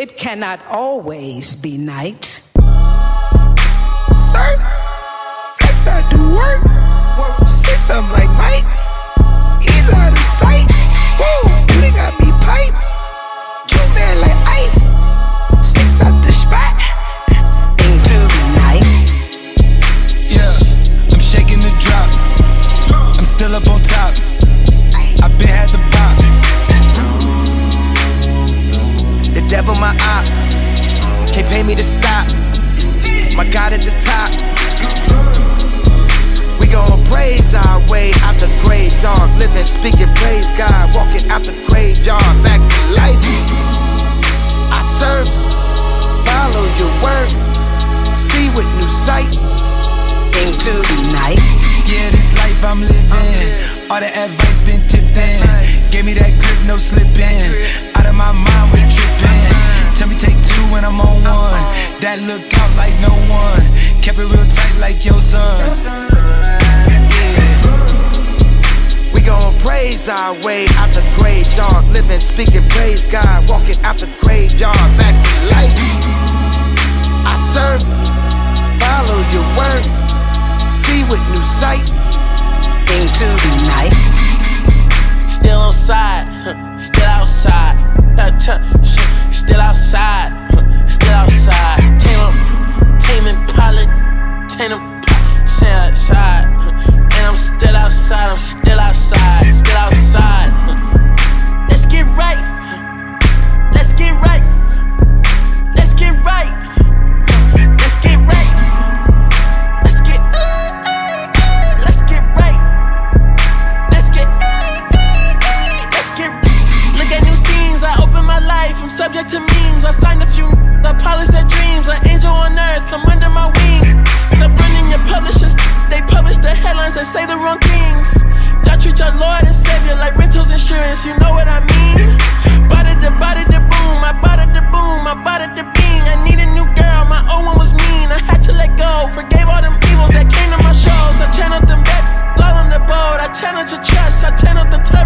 It cannot always be night. Pay me to stop. My God at the top. We gon' praise our way out the grave, dog. Living, speaking, praise God. Walking out the graveyard, back to life. I serve, follow your word, see with new sight. Into the night. Yeah, this life I'm living. All the advice been tipped in. That look out like no one. Kept it real tight like your son. Yeah. We gon' praise our way out the grave, dog. Living, speaking, praise God. Walking out the graveyard, back to life. I serve, follow your word, see with new sight. Into the night. Still on side, still outside. Subject to memes, I signed a few, I polished their dreams. An angel on earth, come under my wing. Stop running your publishers, they publish the headlines and say the wrong things. Y'all treat your Lord and Savior like rentals insurance, you know what I mean? Bada da bada the boom, I bought it, the boom, I it, the bean. I need a new girl, my old one was mean. I had to let go, forgave all them evils that came to my shows. I channeled them back, all on the boat. I channeled your chest, I channeled the touch.